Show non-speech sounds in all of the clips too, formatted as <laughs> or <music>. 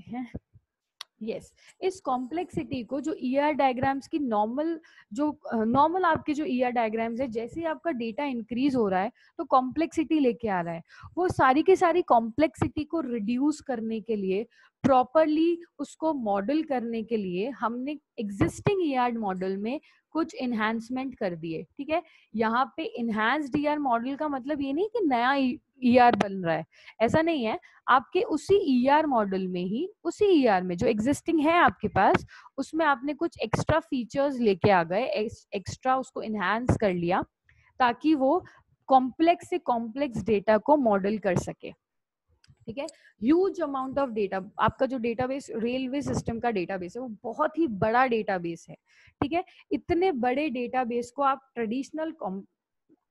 करते हैं? Yes yes. इस कॉम्प्लेक्सिटी को जो ई आर डायग्राम्स की नॉर्मल जो नॉर्मल आपके जो ई आर डायग्राम्स है, जैसे ही आपका डेटा इंक्रीज हो रहा है तो कॉम्प्लेक्सिटी लेके आ रहा है। वो सारी की सारी कॉम्प्लेक्सिटी को रिड्यूस करने के लिए प्रॉपरली उसको मॉडल करने के लिए हमने एग्जिस्टिंग ई आर मॉडल में कुछ इन्हांसमेंट कर दिए, ठीक है? यहाँ पे इनहेंस्ड आर मॉडल का मतलब ये नहीं कि नया ई आर बन रहा है। ऐसा नहीं है, आपके उसी ई आर मॉडल में ही, उसी ई आर में जो एग्जिस्टिंग है आपके पास, उसमें आपने कुछ एक्स्ट्रा फीचर्स लेके आ गए एक्स्ट्रा उसको इनहेंस कर लिया, ताकि वो कॉम्प्लेक्स से कॉम्प्लेक्स डेटा को मॉडल कर सके। ठीक है? ह्यूज अमाउंट ऑफ़ डेटा आपका जो डेटाबेस रेलवे सिस्टम का डेटाबेस है, वो बहुत ही बड़ा डेटाबेस है। ठीक है? इतने बड़े डेटाबेस को आप ट्रेडिशनल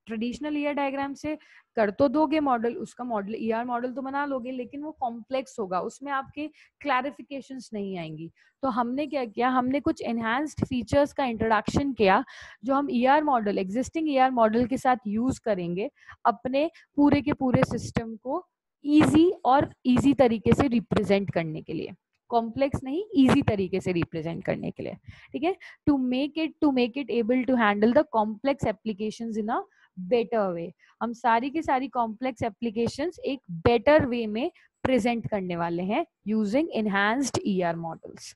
ट्रेडिशनल ईयर डायग्राम से कर तो दोगे मॉडल, उसका मॉडल ईआर मॉडल तो बना लोगे, लेकिन वो कॉम्प्लेक्स होगा, उसमें आपके क्लैरिफिकेशंस नहीं आएँगी। तो हमने क्या किया, हमने कुछ एनहांस्ड फीचर्स का इंट्रोडक्शन किया, जो हम ER model existing ER model के साथ यूज़ करेंगे, अपने पूरे के पूरे सिस्टम को ईजी और ईजी तरीके से रिप्रेजेंट करने के लिए। कॉम्प्लेक्स नहीं इजी तरीके से रिप्रेजेंट करने के लिए। ठीक है? To make it to make it able to handle the complex applications in a better way हम सारी की सारी कॉम्प्लेक्स एप्लीकेशन एक बेटर वे में प्रेजेंट करने वाले हैं using enhanced E models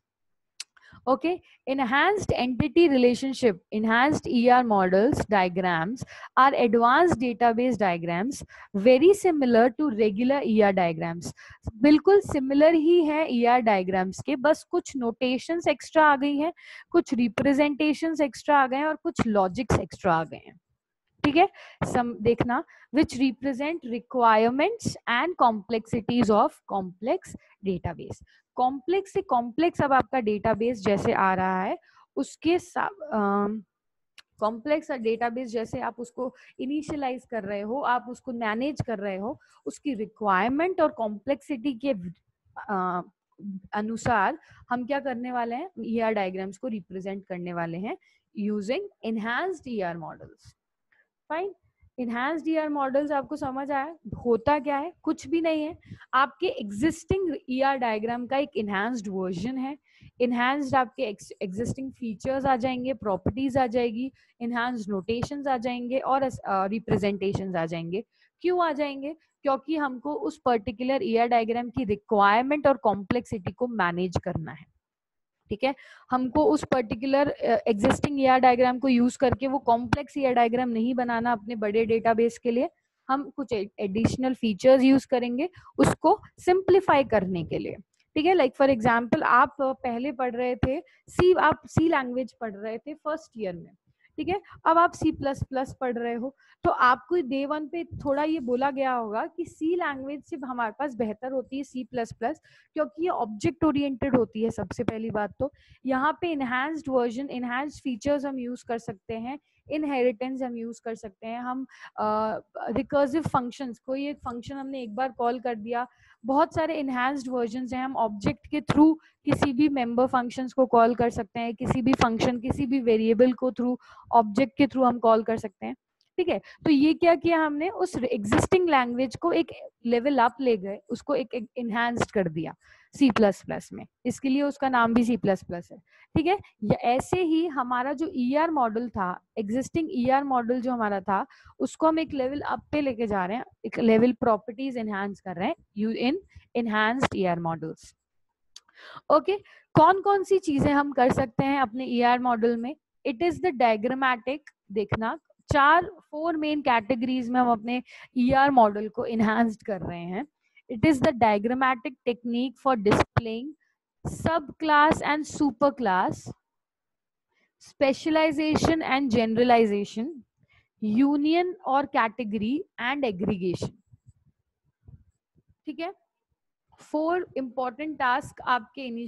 okay enhanced entity relationship enhanced E R models diagrams are advance data database diagrams very similar to regular E R diagrams बिल्कुल सिमिलर ही है E R diagrams के, बस कुछ नोटेशंस एक्स्ट्रा आ गई हैं, कुछ representations extra आ गए हैं और कुछ लॉजिक्स एक्स्ट्रा आ गए हैं। ठीक है? सम देखना which represent requirements and complexities of complex database complex से कॉम्प्लेक्स अब आपका डेटाबेस जैसे आ रहा है उसके कॉम्प्लेक्स डेटाबेस जैसे आप उसको इनिशियलाइज कर रहे हो आप उसको मैनेज कर रहे हो उसकी रिक्वायरमेंट और कॉम्प्लेक्सिटी के आ, अनुसार हम क्या करने वाले हैं? ई आर डायग्राम्स को रिप्रेजेंट करने वाले हैं using enhanced E R models fine enhanced ER models आपको समझ आया? होता क्या है? कुछ भी नहीं है। आपके एग्जिस्टिंग ईआर डायग्राम का एक इनहेंस्ड वर्जन है। इनहेंस्ड आपके एग्जिस्टिंग फीचर्स आ जाएँगे प्रॉपर्टीज़ आ जाएगी इनहेंस्ड नोटेशन आ जाएँगे और रिप्रेजेंटेशन uh, आ जाएँगे। क्यों आ जाएँगे? क्योंकि हमको उस पर्टिकुलर ईआर डायग्राम की रिक्वायरमेंट और कॉम्प्लेक्सिटी को मैनेज करना है। ठीक है? हमको उस पर्टिकुलर एग्जिस्टिंग ईआर डायग्राम को यूज़ करके वो कॉम्प्लेक्स ईआर डायग्राम नहीं बनाना अपने बड़े डेटाबेस के लिए, हम कुछ एडिशनल फीचर्स यूज़ करेंगे उसको सिंप्लीफाई करने के लिए। ठीक है? लाइक फॉर एग्ज़ाम्पल आप पहले पढ़ रहे थे सी आप सी लैंग्वेज पढ़ रहे थे फ़र्स्ट ईयर में। ठीक है? अब आप सी प्लस प्लस पढ़ रहे हो तो आपको डे वन पे थोड़ा ये बोला गया होगा कि सी लैंग्वेज से हमारे पास बेहतर होती है सी प्लस प्लस क्योंकि ये ऑब्जेक्ट ओरिएंटेड होती है सबसे पहली बात तो। यहाँ पे इनहेंस्ड वर्जन इनहेंस्ड फीचर्स हम यूज़ कर सकते हैं। इनहेरिटेंस हम यूज़ कर सकते हैं। हम रिकर्सिव uh, फ़ंक्शंस कोई एक फ़ंक्शन हमने एक बार कॉल कर दिया बहुत सारे इनहेंस्ड वर्जन हैं। हम ऑब्जेक्ट के थ्रू किसी भी मेंबर फ़ंक्शंस को कॉल कर सकते हैं किसी भी फ़ंक्शन किसी भी वेरिएबल को थ्रू ऑब्जेक्ट के थ्रू हम कॉल कर सकते हैं। ठीक है? तो ये क्या किया हमने? उस एग्जिस्टिंग लैंग्वेज को एक लेवल अप ले गए उसको एक, इनहेंस्ड कर दिया प्लस में। इसके लिए उसका नाम भी प्लस है। ठीक है? ऐसे ही हमारा जो ई आर मॉडल था एग्जिस्टिंग ई आर मॉडल जो हमारा था उसको हम एक लेवल अप पे लेके जा रहे हैं एक लेवल प्रॉपर्टीज़ एनहांस कर रहे हैं you in enhanced E R models okay कौन कौन सी चीज़ें हम कर सकते हैं अपने ई आर मॉडल में? इट इज़ द डायग्रामेटिक देखना चार फोर मेन कैटेगरीज में हम अपने ई आर मॉडल को इनहांस्ड कर रहे हैं। It is the diagrammatic technique for displaying sub class and super class specialization and generalization union और कैटेगरी एंड एग्रीगेशन ठीक है? फोर इंपॉर्टेंट टास्क आपके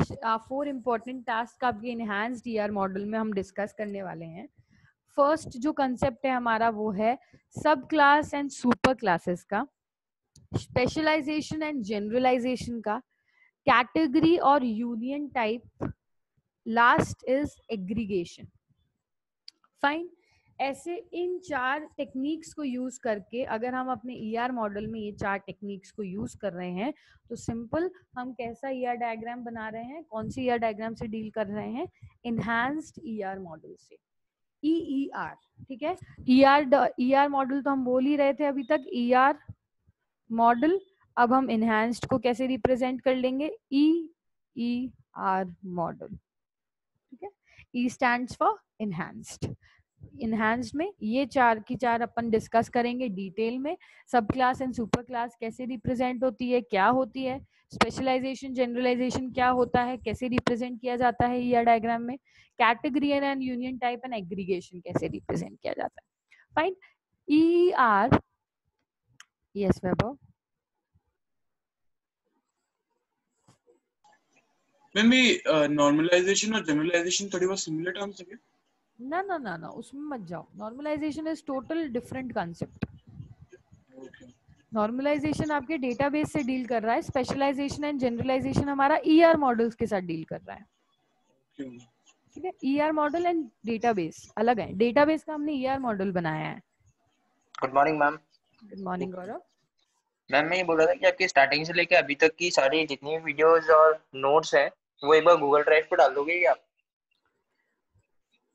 फोर इंपॉर्टेंट टास्क आपके इनहेंस्ड ईआर मॉडल में हम डिस्कस करने वाले हैं। फ़र्स्ट जो कंसेप्ट है हमारा वो है sub class and super classes का स्पेशलाइजेशन एंड जनरलाइजेशन का कैटेगरी और union type last is aggregation fine ऐसे इन चार टेक्निक्स को यूज़ करके अगर हम अपने ई आर मॉडल में ये चार टेक्निक्स को यूज़ कर रहे हैं तो सिंपल हम कैसा ई आर डायग्राम बना रहे हैं, कौन सी ई आर डायग्राम से डील कर रहे हैं? इनहेंस्ड ई आर मॉडल से। ई ई आर ठीक है? E R E R model तो हम बोल ही रहे थे अभी तक। ई आर मॉडल अब हम इनहेंस्ड को कैसे रिप्रेजेंट कर लेंगे? ई ई आर मॉडल ठीक है? E stand for enhanced enhanced में। ये चार की चार अपन डिस्कस करेंगे डिटेल में। Sub class and super class कैसे रिप्रेजेंट होती है, क्या होती है? स्पेशलाइजेशन, जनरलाइजेशन क्या होता है? कैसे रिप्रेजेंट किया जाता है ईआर डायग्राम में? Category and union type and aggregation कैसे रिप्रेजेंट किया जाता है? Fine. E R yes Vaibhav? Ma'am normalization और जनरलाइजेशन थोड़ी बहुत सिमिलर टर्म्स है ना ना ना ना उसमें मत जाओ। Normalisation is total different concept normalisation आपके डेटाबेस से डील कर रहा है स्पेशलाइजेशन एंड जनरलाइजेशन हमारा ईआर मॉडल्स के साथ डील कर रहा है। ठीक है? ईआर मॉडल एंड डेटाबेस अलग है। डेटाबेस का हमने ईआर मॉडल बनाया है। Good morning ma'am good morning Gaurav ma'am मैं ये बोल रहा था कि आपकी स्टार्टिंग से लेके अभी तक की सारी जितनी वीडियोस और नोट्स हैं वो एक बार गूगल ड्राइव पे डाल दोगे आप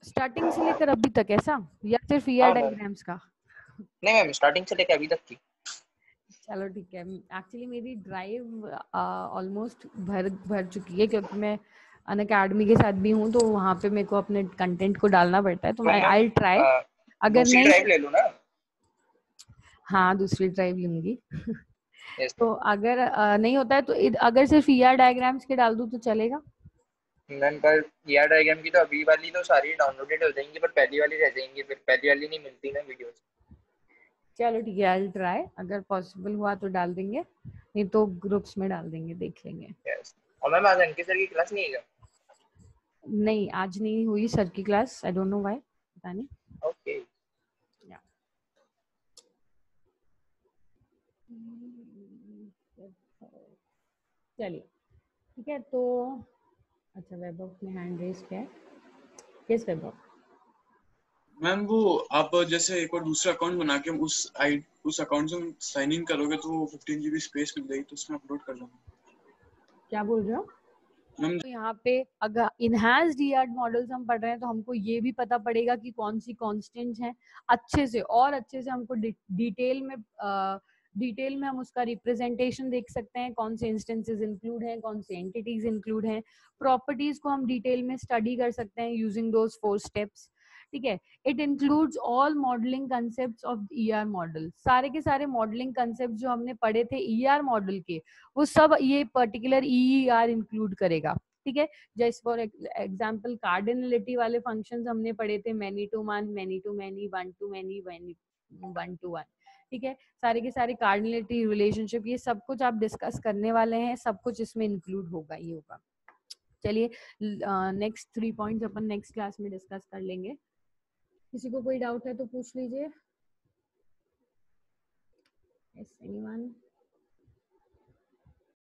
स्टार्टिंग से लेकर अभी तक ऐसा? या सिर्फ़ ईआर हाँ, डायग्राम्स का? नहीं मैम स्टार्टिंग से लेके अभी तक की। चलो ठीक है। एक्चुअली मेरी ड्राइव ऑलमोस्ट भर भर चुकी है क्योंकि मैं अन अकेडमी के साथ भी हूँ तो वहाँ पे मेरे को अपने कंटेंट को डालना पड़ता है तो मैं तो आई ट्राई अगर नहीं ड्राइव ले लो ना? हाँ दूसरी ड्राइव लूँगी। Yes. <laughs> तो अगर नहीं होता है तो अगर सिर्फ़ ईआर डायग्राम्स के डाल दूँ तो चलेगा? पर यार डायग्राम की तो अभी वाली तो सारी डाउनलोडेड हो जाएँगी पर पहली वाली रह जाएँगी फिर पहली वाली नहीं मिलती ना वीडियोस चलो ठीक है आई ट्राई अगर पॉसिबल हुआ तो डाल देंगे नहीं तो ग्रुप्स में डाल देंगे देख लेंगे। यस और मैम आज अंकित सर की क्लास नहीं है क्या? नहीं आज नहीं हुई सर की class I don't know why पता नहीं। ओके चलिए। ठीक है तो अच्छा वैभव ने हैंड रेज किया है। किस वैभव मैम वो आप जैसे एक और दूसरा अकाउंट बना के उस आई उस अकाउंट से साइन इन करोगे तो 15 जीबी स्पेस मिल जाएगी तो उसमें अपलोड कर दूँगा क्या बोल रहे हो? मैम तो यहाँ पे अगर इनहेंस्ड डीआर मॉडल्स हम पढ़ रहे हैं तो हमको ये भी पता पड़ेगा कि कौन सी कॉन्स्टेंट्स हैं। अच्छे से और अच्छे से हमको डिटेल में डिटेल में हम उसका रिप्रेजेंटेशन देख सकते हैं, कौन से इंस्टेंसेस इंक्लूड हैं, कौन से एंटिटीज इंक्लूड हैं। प्रॉपर्टीज़ को हम डिटेल में स्टडी कर सकते हैं यूजिंग दोज फोर स्टेप्स ठीक है? It includes all modelling concept of E R model सारे के सारे मॉडलिंग कंसेप्ट जो हमने पढ़े थे ई आर मॉडल के, वो सब ये पर्टिकुलर ई आर इंक्लूड करेगा। ठीक है? जैसे फॉर एग्ज़ाम्पल कार्डिनलिटी वाले फ़ंक्शन हमने पढ़े थे many to one many to many one to many one to one ठीक है? सारे के सारे कार्डिनलिटी रिलेशनशिप ये सब कुछ आप डिस्कस करने वाले हैं, सब कुछ इसमें इंक्लूड होगा ही होगा। चलिए नेक्स्ट थ्री पॉइंट्स अपन नेक्स्ट क्लास में डिस्कस कर लेंगे। किसी को कोई डाउट है तो पूछ लीजिए। Yes